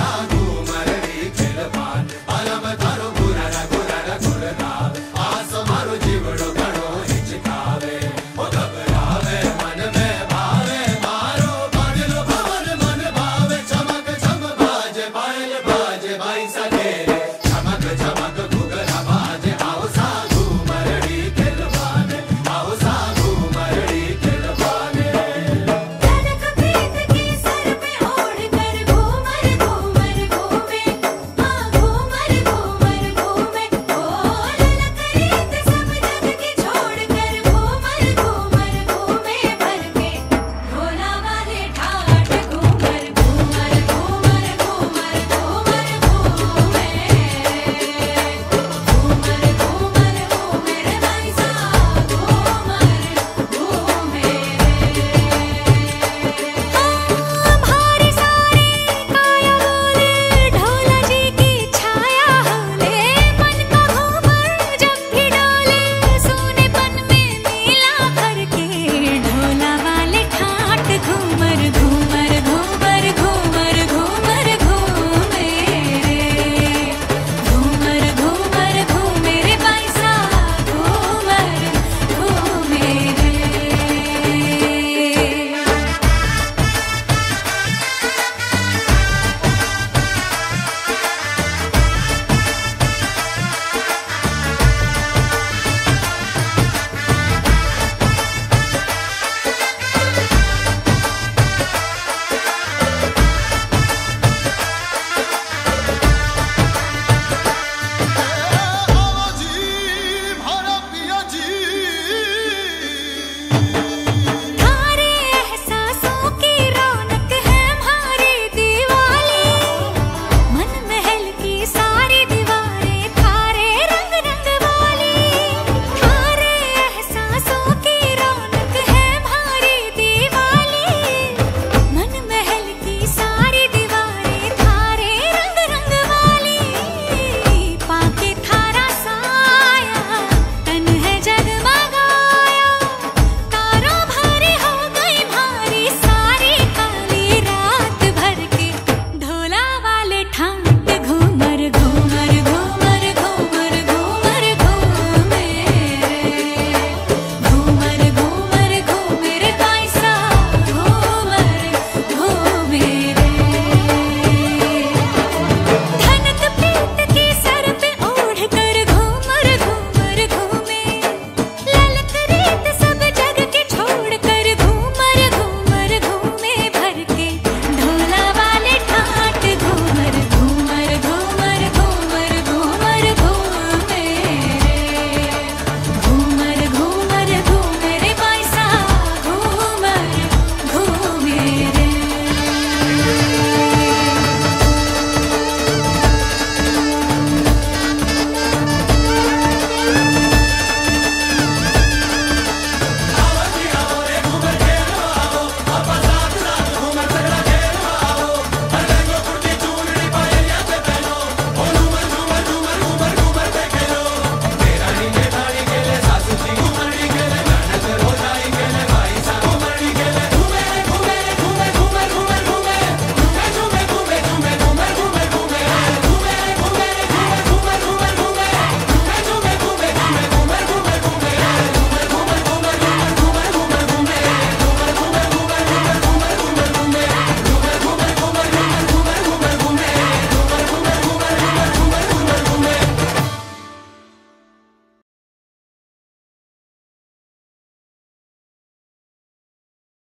Sag